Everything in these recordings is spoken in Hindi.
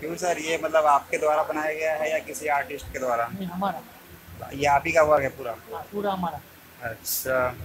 क्यों सर? ये मतलब आपके द्वारा बनाया गया है या किसी आर्टिस्ट के द्वारा? हमारा। ये आप ही का वर्क है पूरा? हाँ, पूरा हमारा। अच्छा।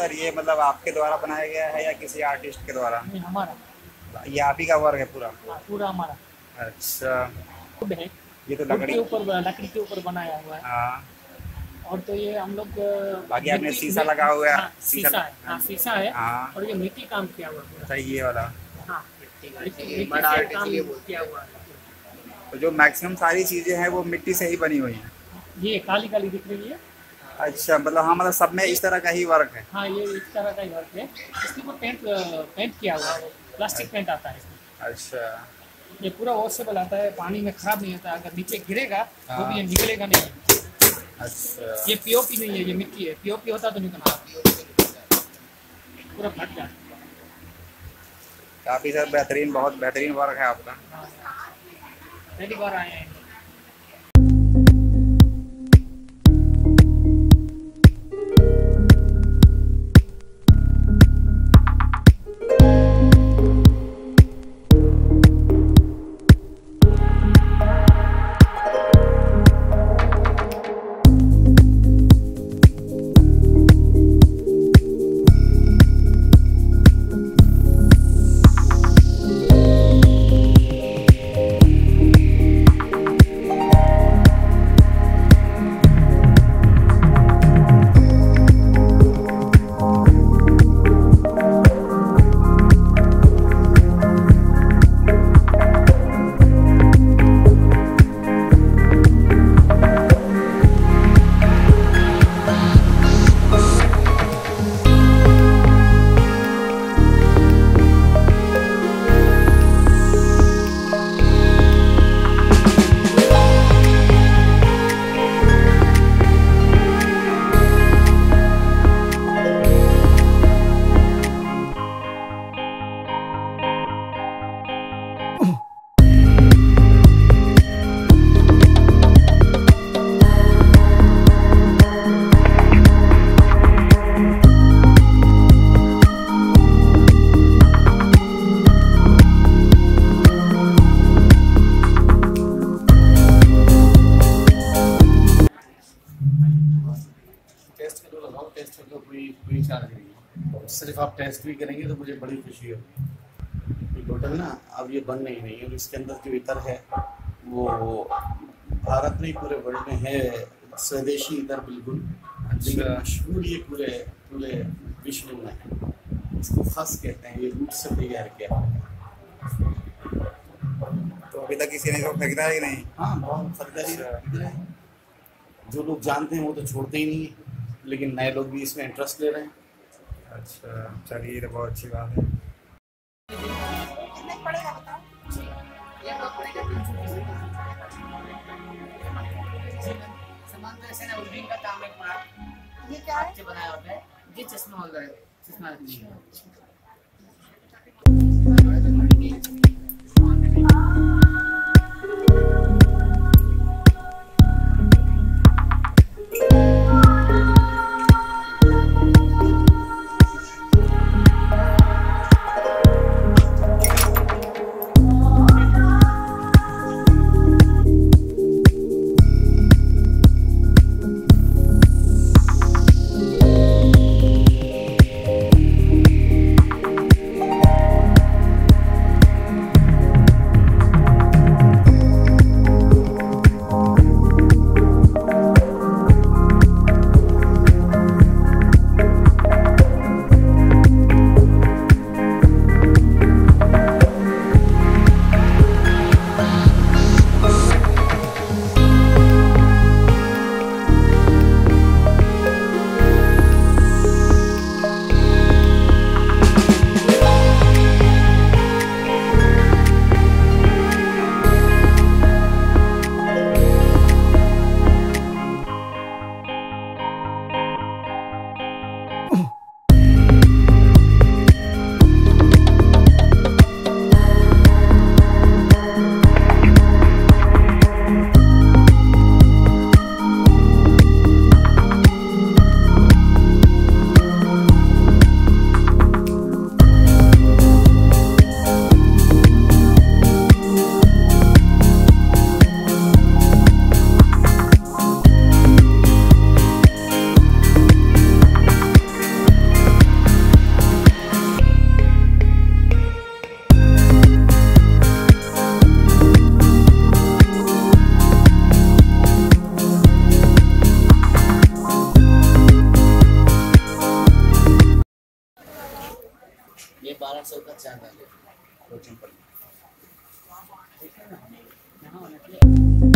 सर ये मतलब आपके द्वारा बनाया गया है या किसी आर्टिस्ट के द्वारा? नहीं हमारा। ये आप ही का वर्क है पूरा? हाँ, पूरा हमारा। अच्छा। ये तो लकड़ी के ऊपर लकड़ी के ऊपर बनाया हुआ है। हाँ। और तो ये हम लोग बाकी आपने मिट्टी- शीशा लगा हुआ है। हाँ, शीशा- है। हाँ शीशा है। हाँ। और ये मिट्टी काम किया हुआ है सही ये वाला। हाँ। किया हुआ है। तो जो मैक्सिमम सारी चीज़ें हैं वो मिट्टी से ही बनी हुई हैं। ये काली काली दिख रही है। अच्छा मतलब हाँ मतलब सब में इस तरह का ही वर्क है। हाँ ये इस तरह का ही वर्क है। इसके ऊपर पेंट पेंट किया हुआ है। प्लास्टिक पेंट आता है अच्छा। ये पूरा वॉशेबल आता है पानी में खराब नहीं होता अगर नीचे गिरेगा तो हाँ। भी ये निकलेगा नहीं। अच्छा। ये पीओपी नहीं है ये मिट्टी है। पीओपी होता तो निकलना पूरा फट जाता काफ़ी सर बेहतरीन बहुत बेहतरीन वर्क है आपका। हाँ। पहली बार आए हैं। सिर्फ़ आप टेस्ट भी करेंगे तो मुझे बड़ी खुशी होगी। ये टोटल ना अब ये बन नहीं रही है और इसके अंदर जो इतर है वो भारत में पूरे वर्ल्ड में है स्वदेशी इतर बिल्कुल। लेकिन अच्छा। मशहूर ये पूरे पूरे विश्व में है। इसको खस कहते हैं ये रूट से तैयार किया। तो अभी तक किसी ने इसको खरीदा है नहीं? हाँ बहुत खरीदारी अच्छा। इधर है। जो लोग जानते हैं वो तो छोड़ते ही नहीं है। लेकिन नए लोग भी इसमें इंटरेस्ट ले रहे हैं। अच्छा चलिए ये तो बहुत अच्छी बात है। सामान ऐसे ना उर्दीन का काम पूरा ये क्या है? बनाया होता है। ये चश्मा होता है चश्मा। रखने बारह सौ का चार्ज आ गया।